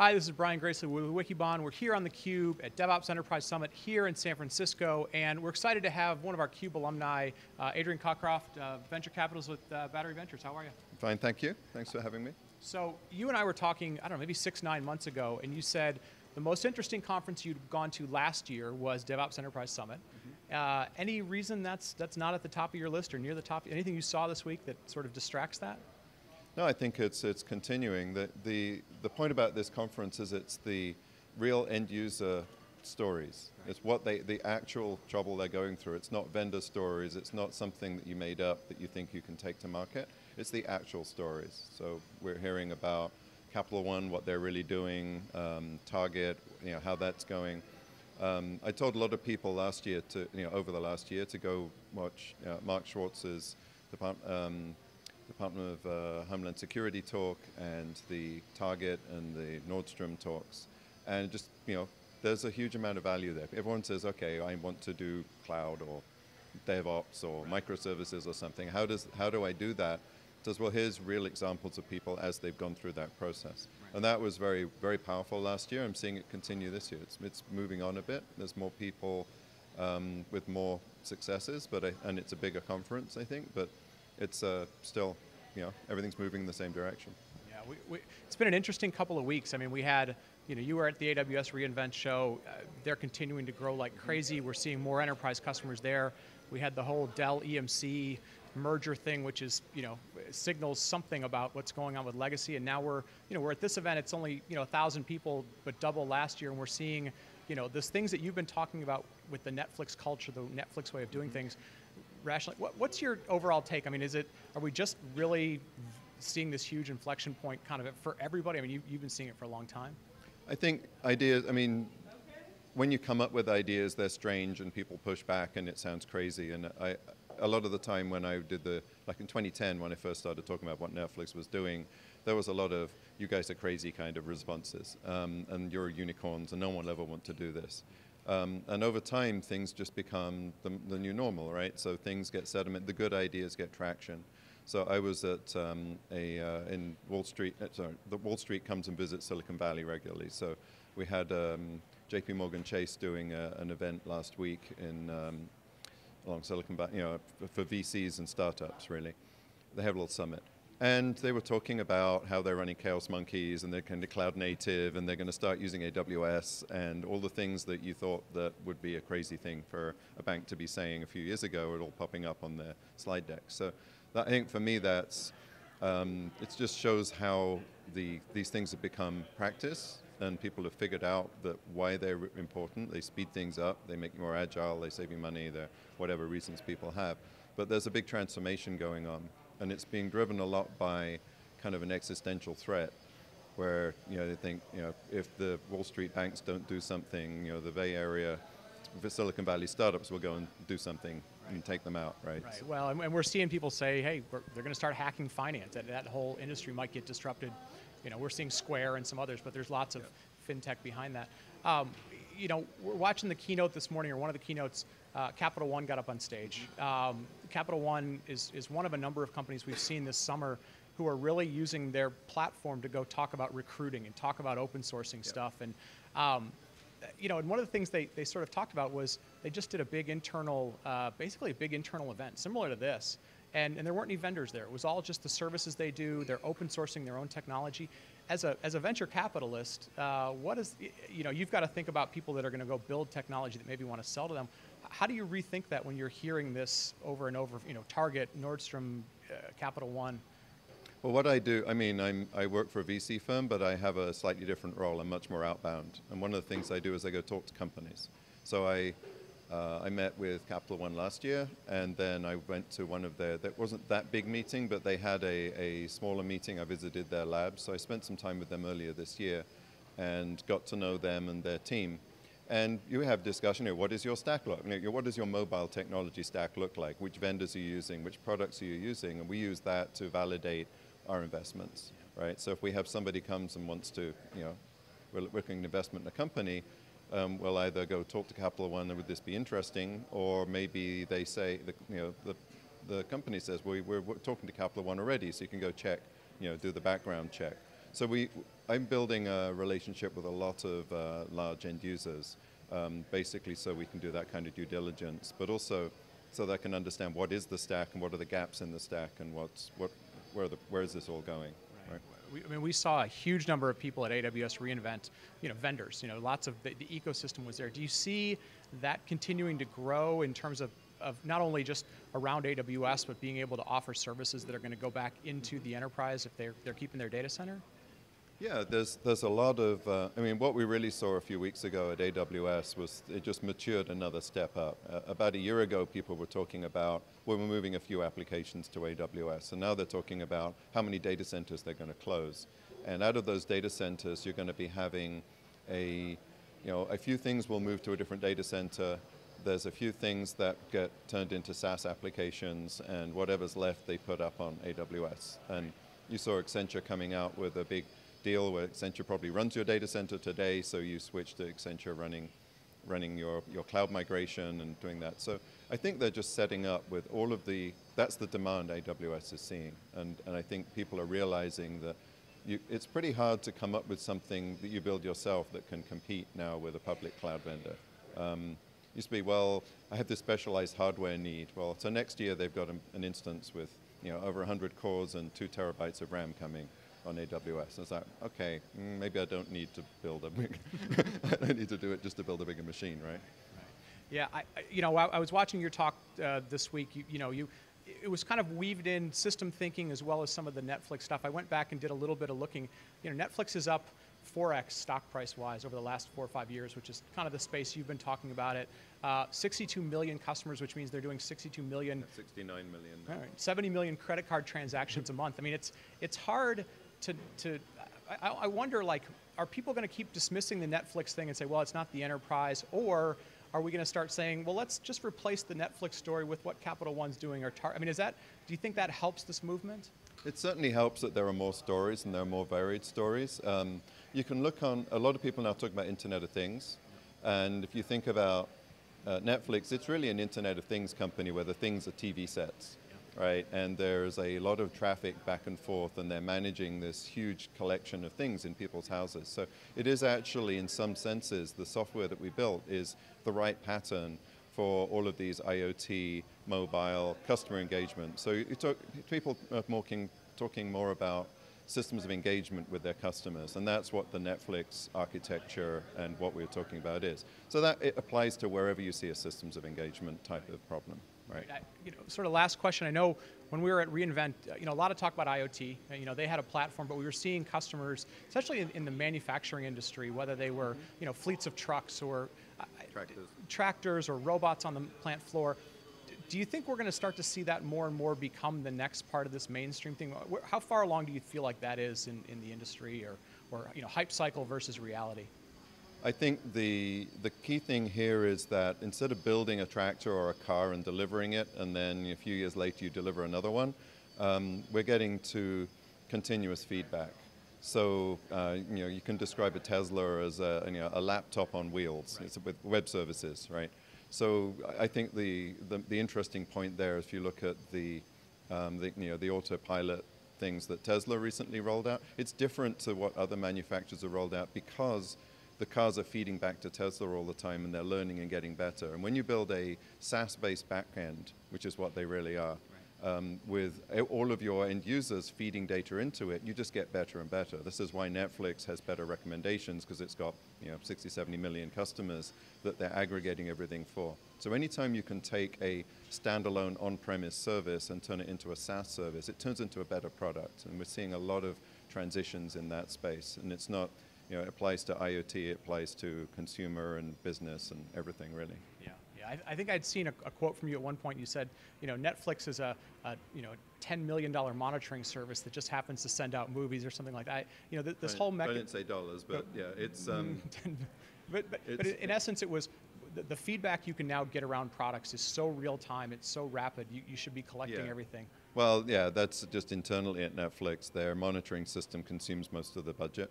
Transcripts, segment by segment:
Hi, this is Brian Gracely with Wikibon. We're here on theCUBE at DevOps Enterprise Summit here in San Francisco, and we're excited to have one of our CUBE alumni, uh, Adrian Cockcroft, uh, venture capitalist with uh, Battery Ventures. How are you? Fine, thank you. Thanks for having me. So you and I were talking, I don't know, maybe six, nine months ago, and you said the most interesting conference you'd gone to last year was DevOps Enterprise Summit. Mm -hmm. any reason that's, that's not at the top of your list or near the top? Anything you saw this week that sort of distracts that? No, I think it's, it's continuing. The, the, the point about this conference is it's the real end user stories. It's what they, the actual trouble they're going through. It's not vendor stories, it's not something that you made up that you think you can take to market. It's the actual stories. So we're hearing about Capital One, what they're really doing, um, Target, you know, how that's going. Um, I told a lot of people last year to, you know, over the last year to go watch uh, Mark Schwartz's um, Department of uh, Homeland Security talk and the Target and the Nordstrom talks. And just, you know, there's a huge amount of value there. Everyone says, okay, I want to do cloud or DevOps or microservices or something. How, does, how do I do that? Says, well, here's real examples of people as they've gone through that process. Right. And that was very, very powerful last year. I'm seeing it continue this year. It's, it's moving on a bit. There's more people um, with more successes, but I, and it's a bigger conference, I think, but it's uh, still, you know, everything's moving in the same direction. Yeah, we, we, it's been an interesting couple of weeks. I mean, we had, you know, you were at the AWS reInvent show. Uh, they're continuing to grow like crazy. We're seeing more enterprise customers there. We had the whole Dell EMC merger thing, which is, you know, signals something about what's going on with legacy. And now we're, you know, we're at this event. It's only, you know, a thousand people, but double last year, and we're seeing, you know, those things that you've been talking about with the Netflix culture, the Netflix way of doing things rationally. What, what's your overall take? I mean, is it, are we just really seeing this huge inflection point kind of for everybody? I mean, you, you've been seeing it for a long time. I think ideas, I mean, when you come up with ideas, they're strange and people push back and it sounds crazy. And I, a lot of the time when I did the, like in 2010 when I first started talking about what Netflix was doing, there was a lot of, you guys are crazy kind of responses. Um, and you're unicorns and no one will ever want to do this. Um, and over time, things just become the, the, new normal, right? So things get sediment, the good ideas get traction. So I was at um, a, uh, in Wall Street, uh, sorry, the Wall Street comes and visits Silicon Valley regularly. So we had um, JP Morgan Chase doing a, an event last week in um, along Silicon Valley, you know, for VCs and startups really. They have a little summit. And they were talking about how they're running Chaos Monkeys and they're kind of cloud native and they're going to start using AWS and all the things that you thought that would be a crazy thing for a bank to be saying a few years ago are all popping up on their slide deck. So that, I think for me that's, um, it just shows how the, these things have become practice and people have figured out that why they're important. They speed things up, they make you more agile, they save you money, they're whatever reasons people have. But there's a big transformation going on and it's being driven a lot by kind of an existential threat where you know they think you know if the Wall Street banks don't do something, you know the Bay Area, the Silicon Valley startups will go and do something right. and take them out, right? Right. Well, and we're seeing people say, hey, they're going to start hacking finance. That that whole industry might get disrupted. You know, we're seeing Square and some others, but there's lots of yeah. fintech behind that. Um, you know, we're watching the keynote this morning, or one of the keynotes, uh, Capital One got up on stage. Um, Capital One is, is one of a number of companies we've seen this summer who are really using their platform to go talk about recruiting and talk about open sourcing stuff. And um, you know, and one of the things they, they sort of talked about was they just did a big internal, uh, basically a big internal event, similar to this. And, and there weren't any vendors there. It was all just the services they do. They're open sourcing their own technology. As a, as a venture capitalist, uh, what is, you know, you've got to think about people that are going to go build technology that maybe want to sell to them how do you rethink that when you're hearing this over and over, you know, Target, Nordstrom, uh, Capital One? Well, what I do, I mean, I'm, i work for a VC firm, but I have a slightly different role. I'm much more outbound. And one of the things I do is I go talk to companies. So I, uh, I met with Capital One last year, and then I went to one of their, that wasn't that big meeting, but they had a, a smaller meeting. I visited their lab, So I spent some time with them earlier this year and got to know them and their team. And you have discussion here, what does your stack look? What does your mobile technology stack look like? Which vendors are you using? Which products are you using? And we use that to validate our investments, right? So if we have somebody comes and wants to, you know, we're looking an investment in a company, um, we'll either go talk to Capital One, and would this be interesting? Or maybe they say, the, you know, the, the company says, well, we're, we're talking to Capital One already, so you can go check, you know, do the background check. So we, I'm building a relationship with a lot of uh, large end users, um, basically so we can do that kind of due diligence, but also so they can understand what is the stack and what are the gaps in the stack and what's, what, where, the, where is this all going. Right. We, I mean, we saw a huge number of people at AWS reInvent, you know, vendors, you know, lots of the, the ecosystem was there. Do you see that continuing to grow in terms of, of not only just around AWS, but being able to offer services that are going to go back into the enterprise if they're, they're keeping their data center? Yeah, there's, there's a lot of, uh, I mean, what we really saw a few weeks ago at AWS was it just matured another step up. Uh, about a year ago, people were talking about, well, we're moving a few applications to AWS, and now they're talking about how many data centers they're going to close. And out of those data centers, you're going to be having a, you know, a few things will move to a different data center, there's a few things that get turned into SaaS applications, and whatever's left, they put up on AWS. And you saw Accenture coming out with a big deal where Accenture probably runs your data center today, so you switch to Accenture running, running your, your cloud migration and doing that. So I think they're just setting up with all of the, that's the demand AWS is seeing. And, and I think people are realizing that you, it's pretty hard to come up with something that you build yourself that can compete now with a public cloud vendor. Um, used to be, well, I have this specialized hardware need. Well, so next year they've got an, an instance with you know, over 100 cores and two terabytes of RAM coming on AWS. And it's like, okay, mm, maybe I don't need to build a big, I don't need to do it just to build a bigger machine, right? Yeah, I, you know, I, I, was watching your talk uh, this week. You, you, know, you, it was kind of weaved in system thinking as well as some of the Netflix stuff. I went back and did a little bit of looking. You know, Netflix is up 4x stock price wise over the last four or five years, which is kind of the space you've been talking about it. Uh, 62 million customers, which means they're doing 62 million. 69 million. All right, 70 million credit card transactions a month. I mean, it's it's hard to, to I, I wonder like, are people going to keep dismissing the Netflix thing and say, well, it's not the enterprise, or are we going to start saying, well, let's just replace the Netflix story with what Capital One's doing or tar-? I mean, is that, do you think that helps this movement? It certainly helps that there are more stories and there are more varied stories. Um, you can look on, a lot of people now talk about Internet of Things, and if you think about uh, Netflix, it's really an Internet of Things company where the things are TV sets right? And there's a lot of traffic back and forth, and they're managing this huge collection of things in people's houses. So it is actually, in some senses, the software that we built is the right pattern for all of these IoT, mobile, customer engagement. So you talk, people are talking, talking more about systems of engagement with their customers, and that's what the Netflix architecture and what we're talking about is. So that it applies to wherever you see a systems of engagement type of problem. Right. I, you know, sort of last question. I know when we were at reInvent, uh, you know, a lot of talk about IoT. Uh, you know, they had a platform, but we were seeing customers, especially in, in the manufacturing industry, whether they were, you know, fleets of trucks or uh, tractors. tractors or robots on the plant floor. Do you think we're going to start to see that more and more become the next part of this mainstream thing? How far along do you feel like that is in, in the industry, or, or you know, hype cycle versus reality? I think the, the key thing here is that instead of building a tractor or a car and delivering it, and then a few years later you deliver another one, um, we're getting to continuous feedback. So uh, you know you can describe a Tesla as a, you know, a laptop on wheels. Right. It's with web services, right? So I think the, the, the interesting point there, if you look at the, um, the you know the autopilot things that Tesla recently rolled out, it's different to what other manufacturers have rolled out because the cars are feeding back to Tesla all the time and they're learning and getting better. And when you build a SaaS-based backend, which is what they really are, um, with all of your end users feeding data into it, you just get better and better. This is why Netflix has better recommendations because it's got you know 60, 70 million customers that they're aggregating everything for. So anytime you can take a standalone on-premise service and turn it into a SaaS service, it turns into a better product. And we're seeing a lot of transitions in that space. And it's not you know, it applies to IoT, it applies to consumer and business and everything really. Yeah, yeah. I, I think I'd seen a, a, quote from you at one point. You said, you know, Netflix is a, a you know, ten million dollar monitoring service that just happens to send out movies or something like that. You know, th- this I, whole mechanism. I didn't say dollars, but yeah, it's. Um, but but, but in essence, it was the, the, feedback you can now get around products is so real time. It's so rapid. You, you should be collecting yeah. everything. Well, yeah, that's just internally at Netflix. Their monitoring system consumes most of the budget.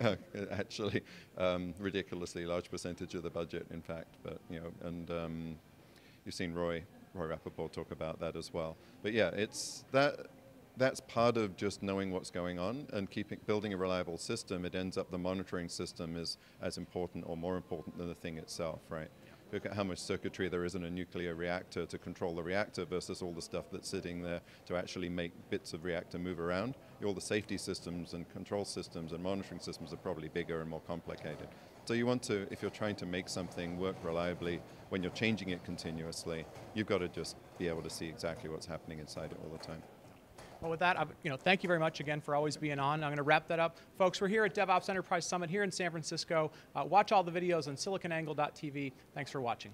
actually, um, ridiculously large percentage of the budget, in fact. But you know, and um, you've seen Roy Roy Rapoport talk about that as well. But yeah, it's that that's part of just knowing what's going on and keeping building a reliable system. It ends up the monitoring system is as important or more important than the thing itself, right? Look at how much circuitry there is in a nuclear reactor to control the reactor versus all the stuff that's sitting there to actually make bits of reactor move around. All the safety systems and control systems and monitoring systems are probably bigger and more complicated. So you want to, if you're trying to make something work reliably, when you're changing it continuously, you've got to just be able to see exactly what's happening inside it all the time. Well, with that, you know, thank you very much again for always being on. I'm going to wrap that up, folks. We're here at DevOps Enterprise Summit here in San Francisco. Uh, watch all the videos on SiliconAngle.tv. Thanks for watching.